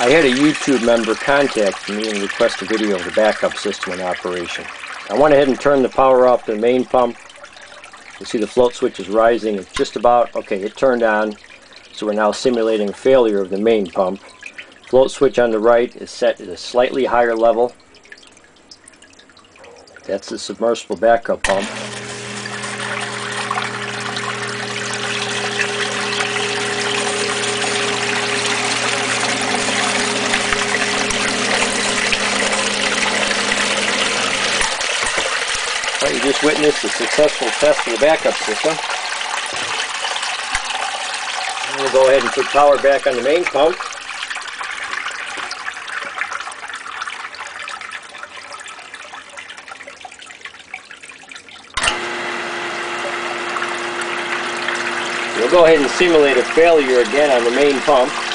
I had a YouTube member contact me and request a video of the backup system in operation. I went ahead and turned the power off the main pump. You see the float switch is rising. It's just about, okay, it turned on. So we're now simulating failure of the main pump. Float switch on the right is set at a slightly higher level. That's the submersible backup pump. Well, you just witnessed a successful test of the backup system. To go ahead and put power back on the main pump. We'll go ahead and simulate a failure again on the main pump.